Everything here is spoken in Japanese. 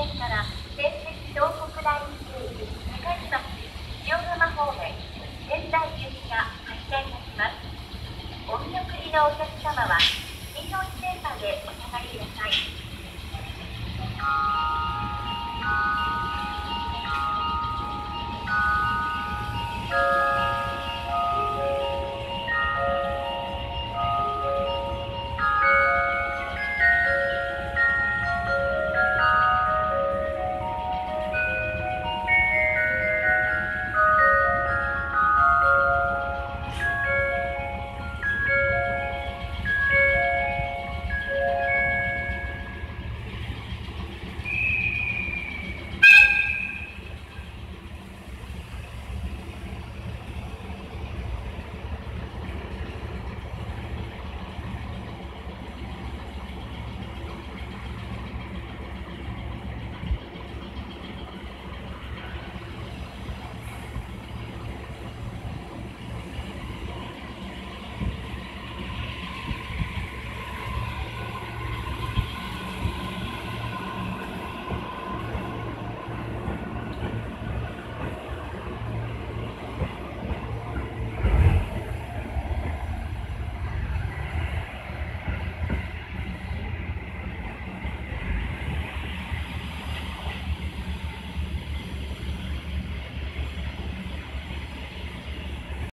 線から仙石東北大に経由高島市塩釜方面仙台行きが発車いたします。お見送りのお客様は黄のい線までお下がりください